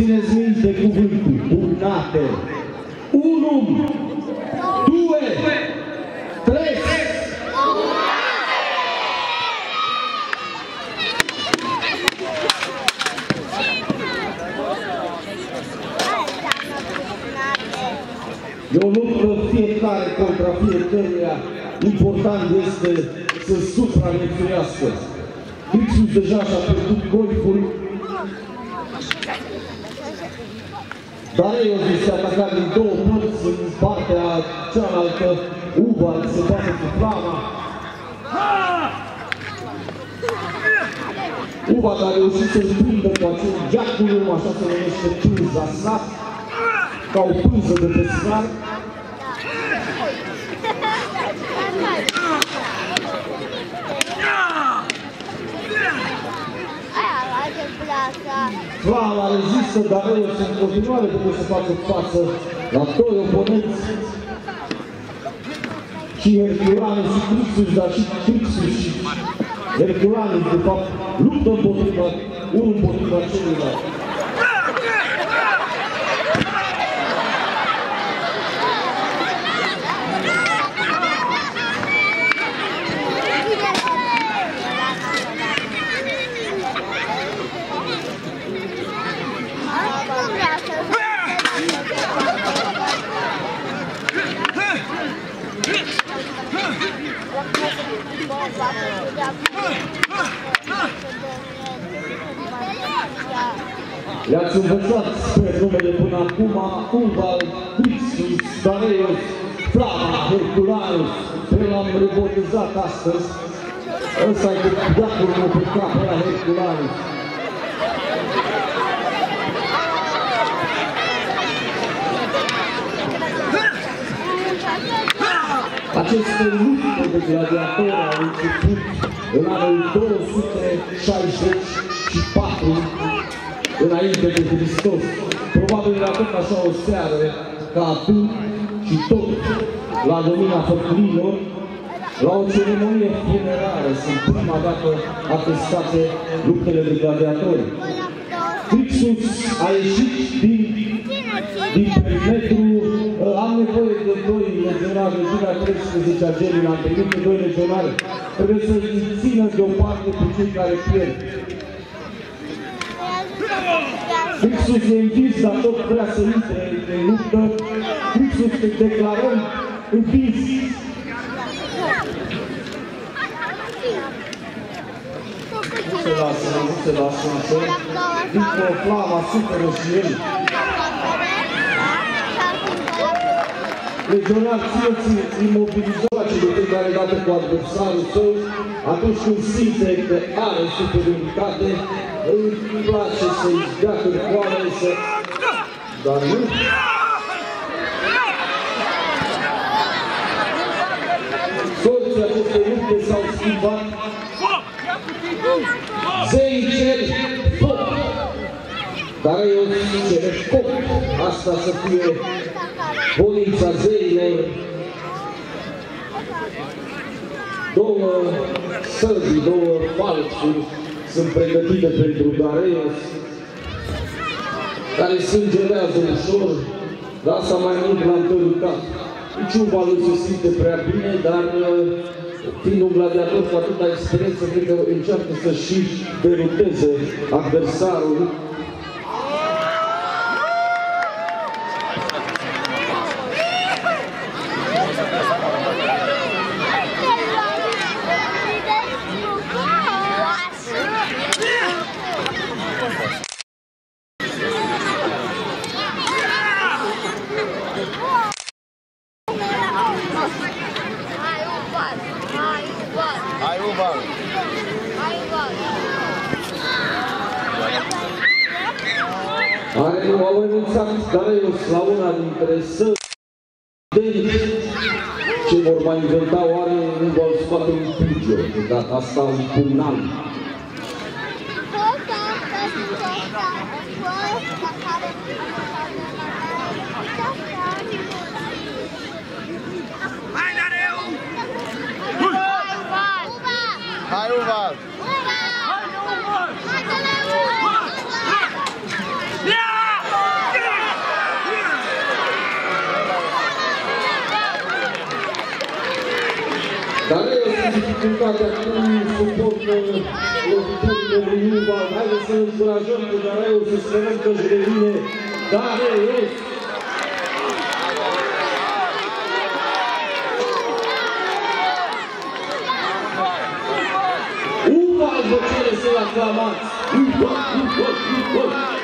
Țineți minte cuvântul, burnate. Unu, due, trei. E o luptă fiecare contra fiecăruia. Important este să supraviețuiască. Ipsus deja și-a pierdut golful. Dar eu este atacat din două părți în partea cealaltă. Uva se bate cu flama. Uva care a reușit să-l prindă cu acel geaculum, așa se numește pânza snap, ca o pânză de pescar. Flama rezistă, dar eu sunt în continuare trebuie să facă față la doi oponenți și Herculane și Crixus, dar și Crixus și Herculane, de fapt, luptă împotriva, unul împotriva celuilalt. Le-ați învățat spre numele până acum, Uval, Crixus, Dareios, Flama, Herculanus, pe l-am rebotizat astăzi. Ăsta e cu deacul meu pe cap, ăla Herculanus. Aceste lupte de gladiatori au început în anul 264 înainte de Hristos. Probabil era tot așa o seară ca atunci și tot la lumina făcurilor, la o ceremonie funerară sunt prima dată atestate luptele de gladiatori. Crixus a ieșit legionari, legionari 13 ageni, am primit de doi legionari, trebuie să țină deoparte pe cei care pierd. Crixus e învins, dar tot vrea să intre în luptă. Crixus te declarăm învins. Nu se lasă, nu se lasă ușor. După flama suferă și el. Legionar, țineți imobilizat de fiecare dată cu adversarul său, atunci când simte că are superioritate, îi place să-i dea cârcoare, să... Dar nu... Sorții acestei lupte s-au schimbat. Zei cer foc, dar eu cer foc. Asta să fie voința zeilor. Două săbii, două falcuri sunt pregătite pentru Dareios, care sângerează ușor, dar asta mai mult l-a întărutat. Niciunul lui se simte prea bine, dar fiind un gladiator cu atâta experiență, cred că încearcă să și deruteze adversarul Are au renunțat Dareios la una dintre sări ce vor mai inventa oare nu vor scoate un pugio, de data asta un pumnal. Hai, Далее результат активный футболный футболный Люба. Далее се поражен ударил с средната жрелине. Далее Рус. Упал в челюсть на кламат. Упал, упал, упал.